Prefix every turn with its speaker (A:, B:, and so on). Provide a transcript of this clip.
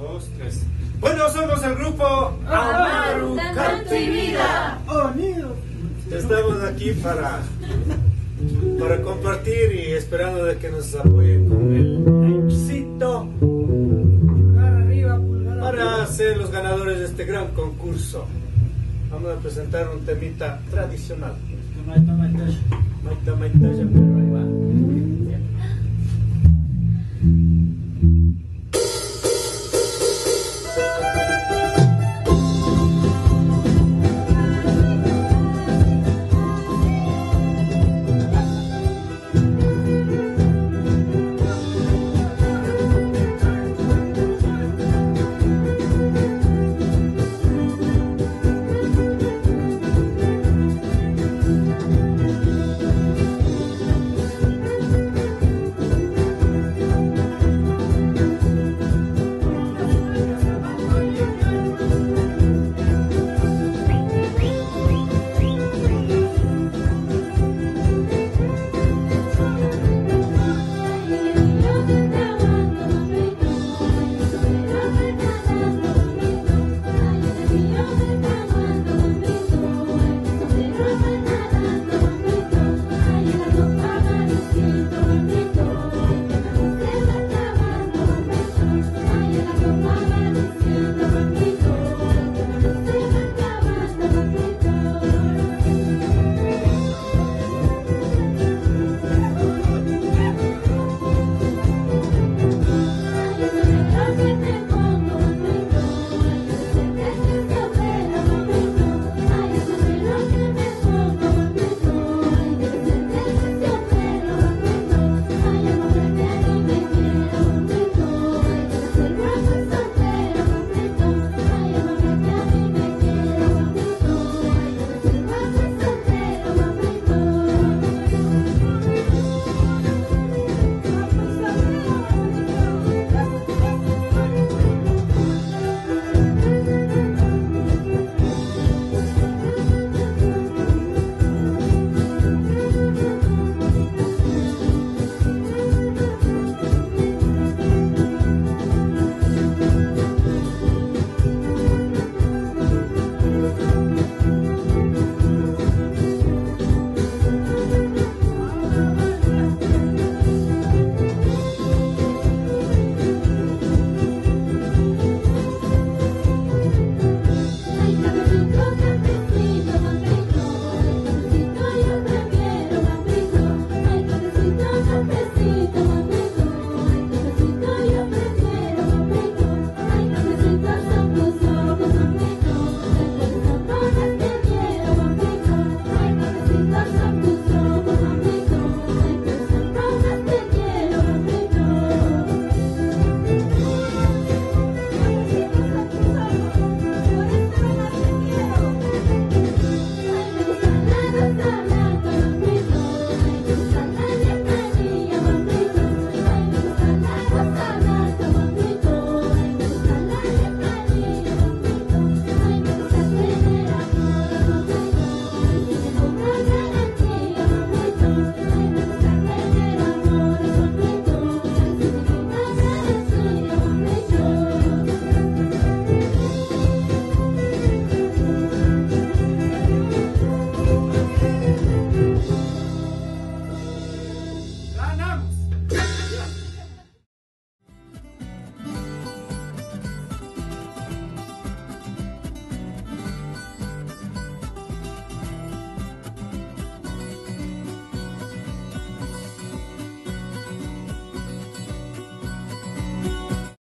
A: dos, tres. Bueno, somos el grupo
B: Amaru, Vida.
C: Unidos.
A: Estamos aquí para, para compartir y esperando de que nos apoyen con el éxito para ser los ganadores de este gran concurso. Vamos a presentar un temita tradicional. Maita, maita.